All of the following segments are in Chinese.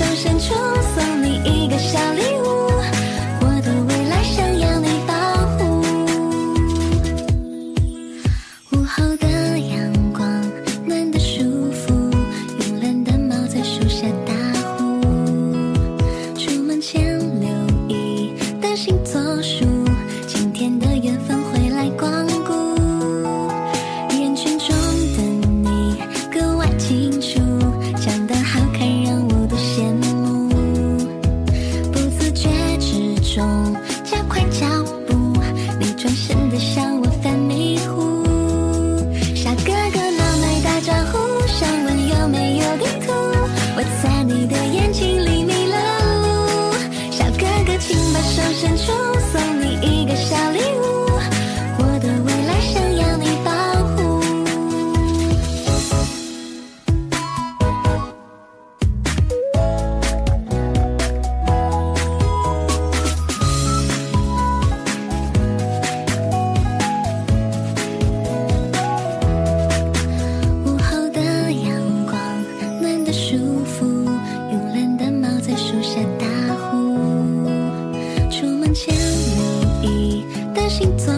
手伸出，送你一个小礼。中加快脚步，你转身的笑我犯迷糊。小哥哥，浪妹打招呼，想问有没有地图？我在。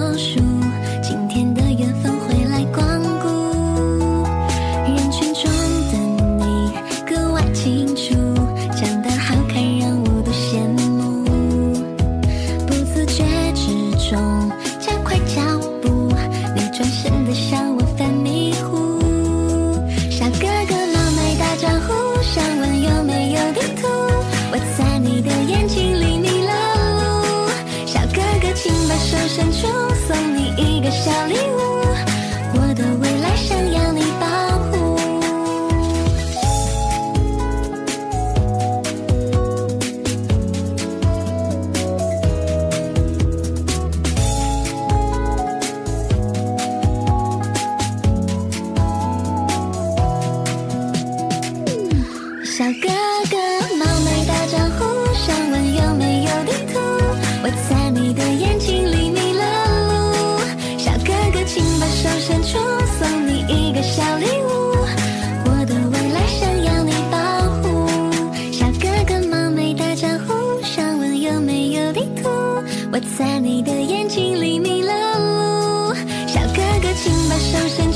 么属请把手伸出送你一个小礼物我的未来想要你保护。小哥。在你的眼睛里迷了路小哥哥请把手伸